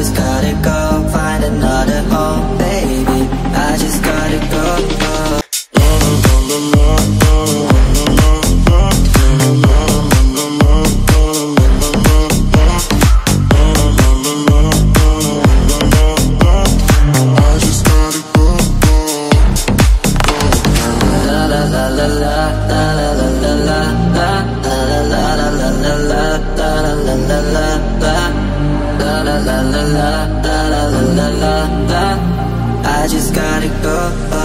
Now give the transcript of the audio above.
just gotta go Find another home, baby I just gotta go, go. la la la la la la la la la la la la la. I just gotta go.